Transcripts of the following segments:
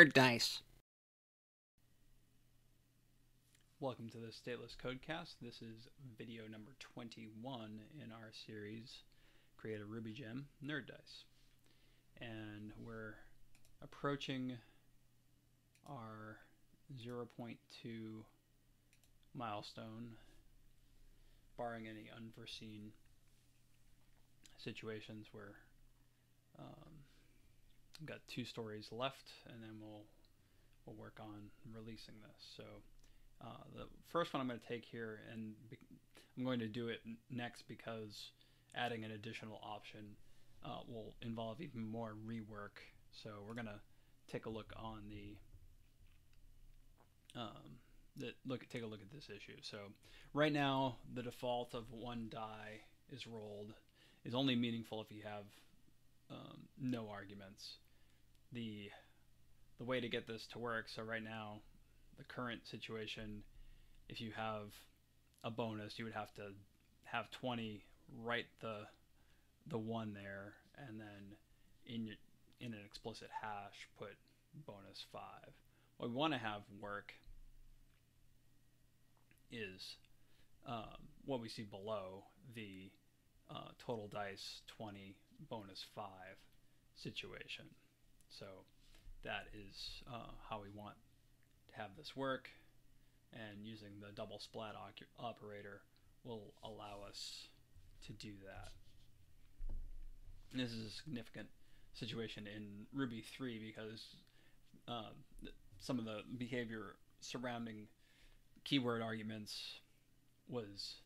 Nerd Dice. Welcome to the Stateless Codecast. This is video number 21 in our series, Create a Ruby Gem Nerd Dice. And we're approaching our 0.2 milestone, barring any unforeseen situations where um, we've got two stories left, and then we'll we'll work on releasing this. So uh, the first one I'm going to take here, and be- I'm going to do it next because adding an additional option uh, will involve even more rework. So we're going to take a look on the um, the look take a look at this issue. So right now the default of one die is rolled is only meaningful if you have um, no arguments. The the way to get this to work. So right now, the current situation, if you have a bonus, you would have to have 20 write the the one there, and then in your in an explicit hash put bonus five. What we want to have work is um, what we see below the uh, total dice 20 bonus 5 situation. So that is uh, how we want to have this work and using the double splat operator will allow us to do that. This is a significant situation in Ruby 3 because th- some of the behavior surrounding keyword arguments was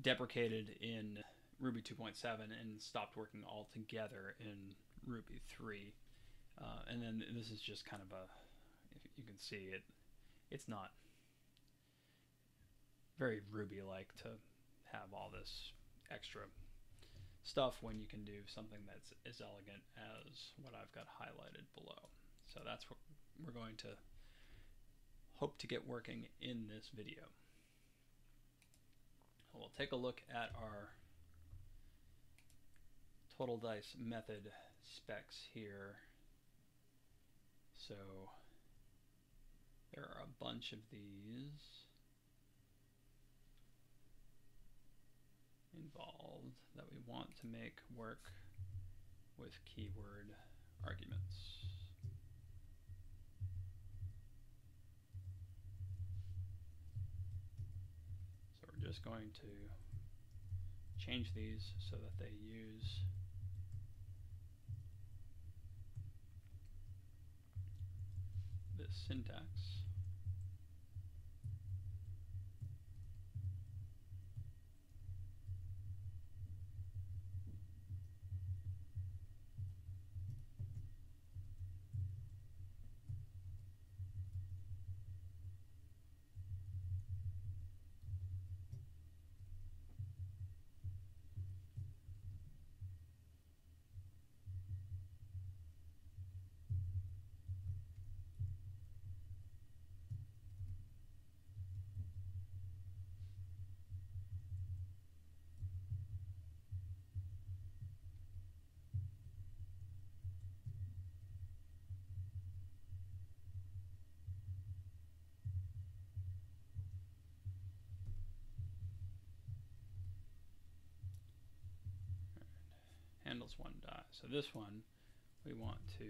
deprecated in Ruby 2.7 and stopped working altogether in Ruby 3. Uh, and then this is just kind of a, if you can see it, it's not very Ruby-like to have all this extra stuff when you can do something that's as elegant as what I've got highlighted below. So that's what we're going to hope to get working in this video. We'll take a look at our total dice method specs here. So there are a bunch of these involved that we want to make work with keyword arguments. So we're just going to change these so that they use syntax. Handles one die. So this one we want to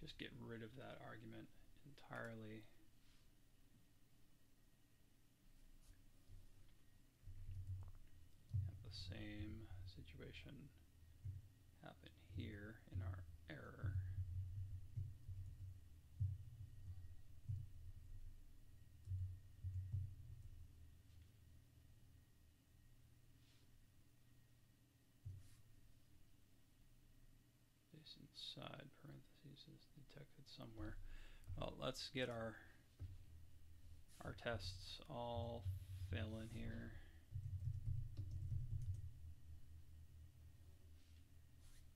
just get rid of that argument entirely. Have the same situation happen here in our error. parentheses inside parentheses is detected somewhere. Well, let's get our our tests all fill in here.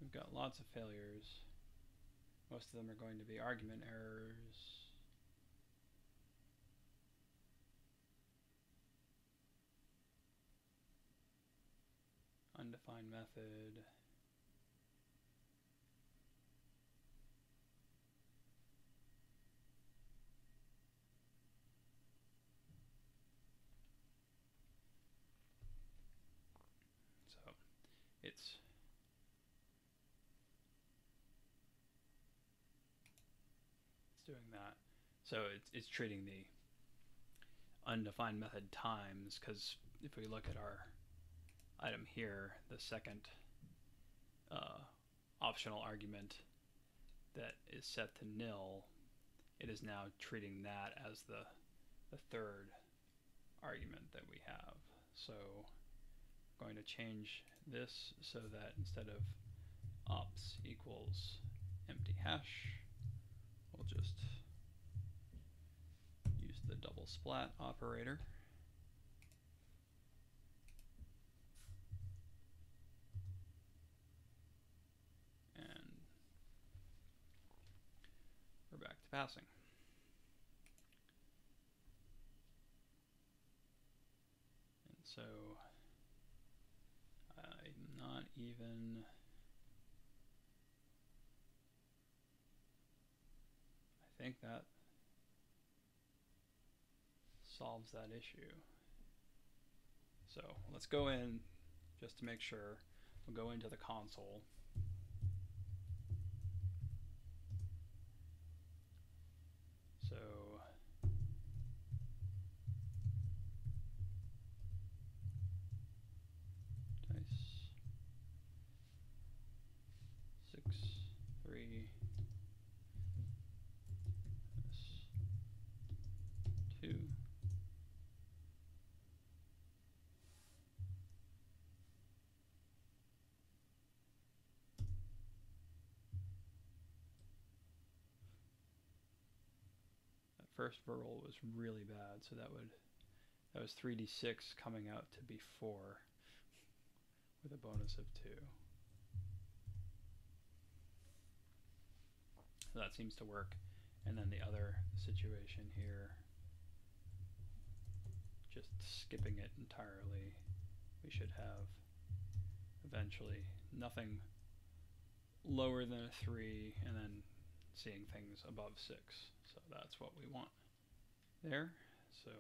We've got lots of failures. Most of them are going to be argument errors. Undefined method. It's it's doing that. So it's it's treating the undefined method times because if we look at our item here, the second uh, optional argument that is set to nil, it is now treating that as the the third argument that we have. So going to change this so that instead of ops equals empty hash, we'll just use the double splat operator. And we're back to passing. And so I'm not even I think that solves that issue. So let's go in just to make sure. We'll go into the console. So dice six three this two That first verbal was really bad, so that would that was 3d6 coming out to be 4 with a bonus of 2. So that seems to work. And then the other situation here, just skipping it entirely, we should have eventually nothing lower than a 3 and then seeing things above 6. So that's what we want there. So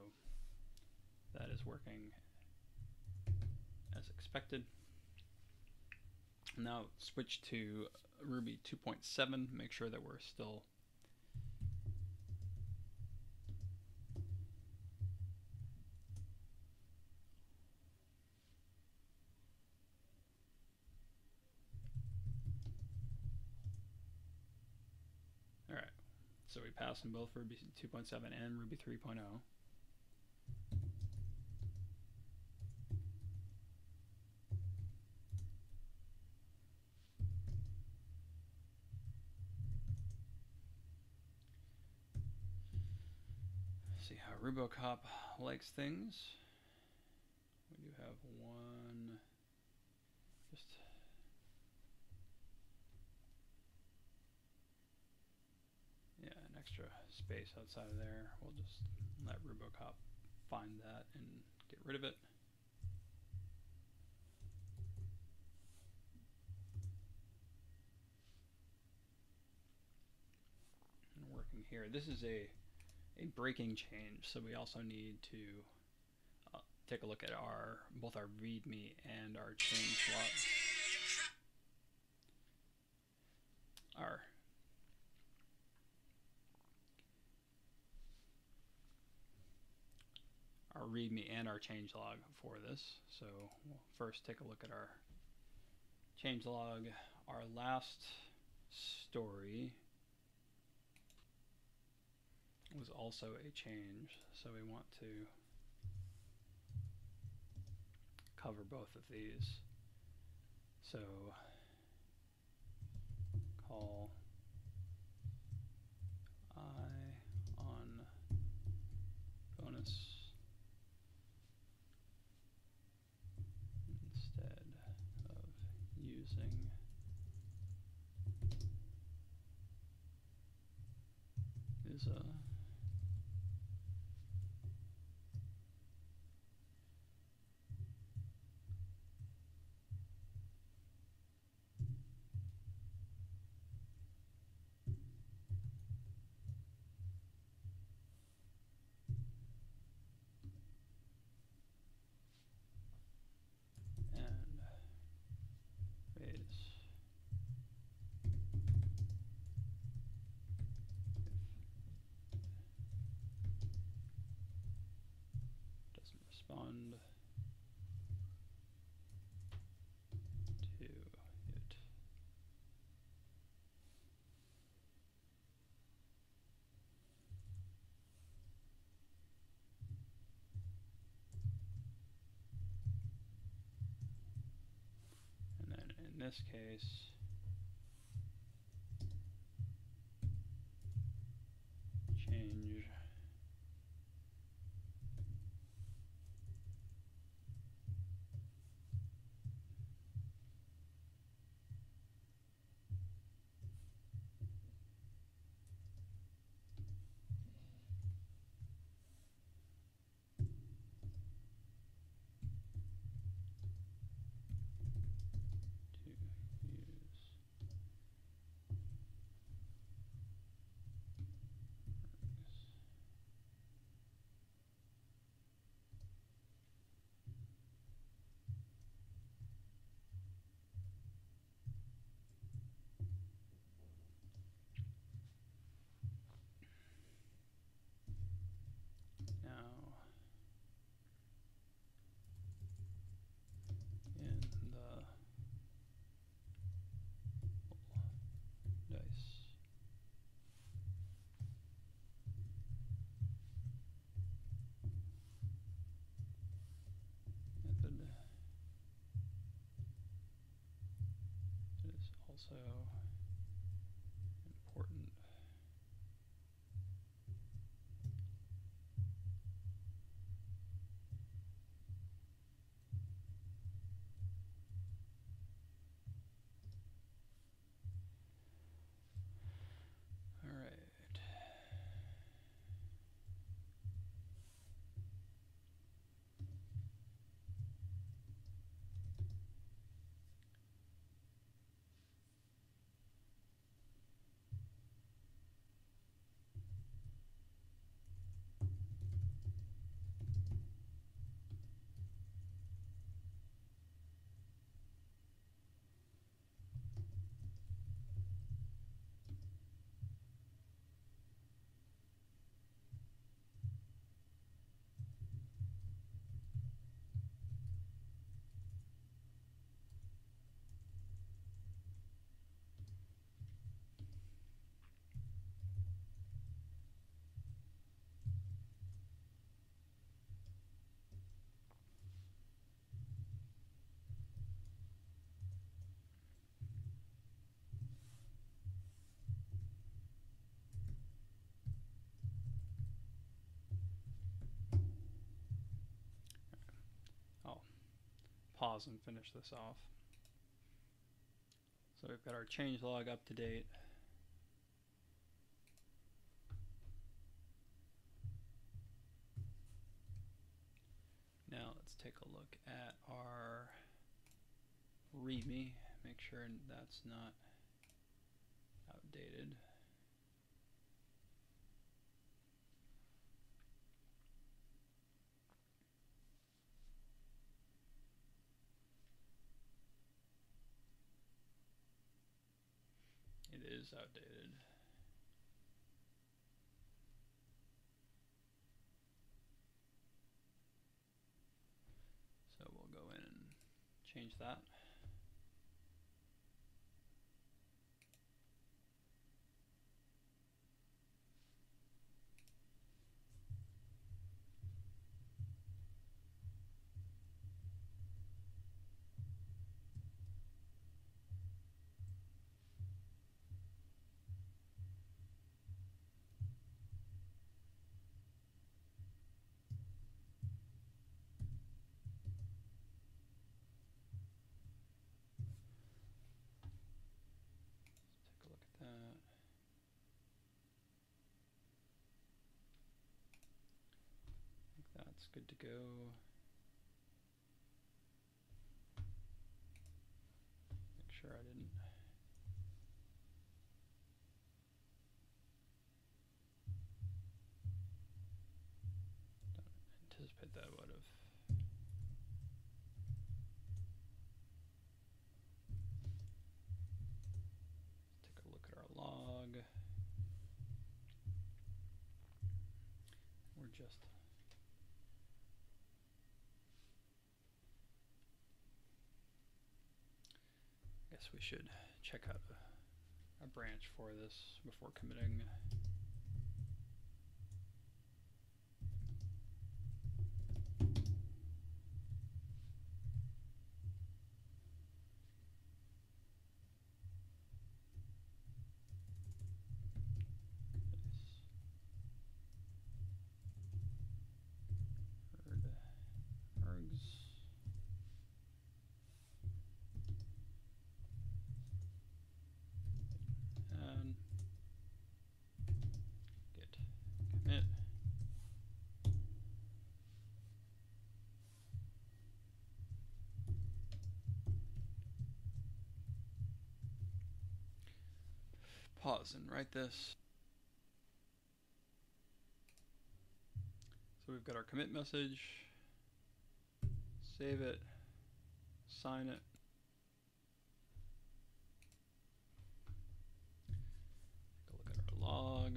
that is working as expected. Now switch to Ruby 2.7, make sure that we're still so we pass in both Ruby 2.7 and Ruby 3.0. See how Rubocop likes things. We do have one just yeah, an extra space outside of there. We'll just let Rubocop find that and get rid of it. And working here. This is a a breaking change, so we also need to uh, take a look at our both our README and our change log. Our README and our changelog for this. So we'll first take a look at our changelog. Our last story was also a change, so we want to cover both of these. So call i on bonus instead of using is a respond to it. And then in this case, change to use args. Now, in the dice. Method is also important. All right. I'll pause and finish this off. So we've got our change log up to date. Now let's take a look at our README, make sure that's not outdated. It is outdated. So we'll go in and change that. Let's take a look at that. I think that's good to go. Make sure I didn't. Don't anticipate that would have. Take a look at our log. We're just guess we should check out a, a branch for this before committing. Herd args. and git commit. Pause and write this. So we've got our commit message. Save it. Sign it. Take a look at our log.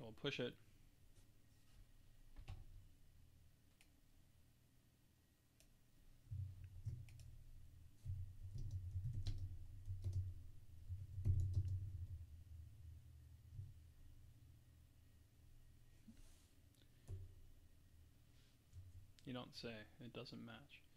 Alright, we'll push it. You don't say, it doesn't match.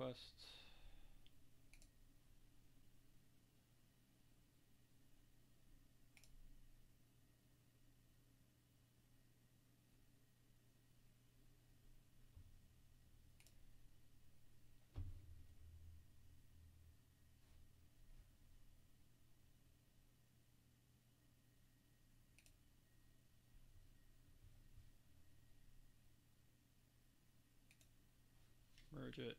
Pull requests. Merge it.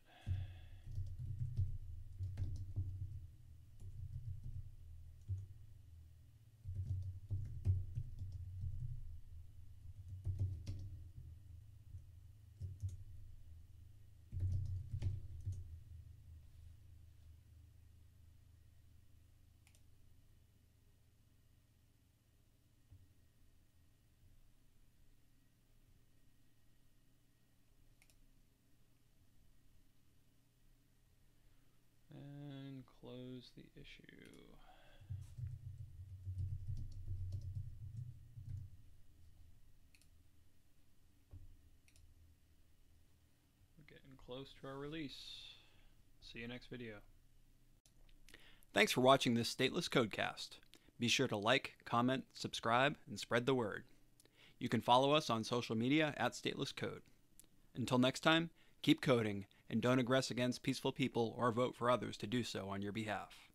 And close the issue. We're getting close to our release. See you next video. Thanks for watching this Stateless Codecast. Be sure to like, comment, subscribe, and spread the word. You can follow us on social media at Stateless Code. Until next time, keep coding and don't aggress against peaceful people or vote for others to do so on your behalf.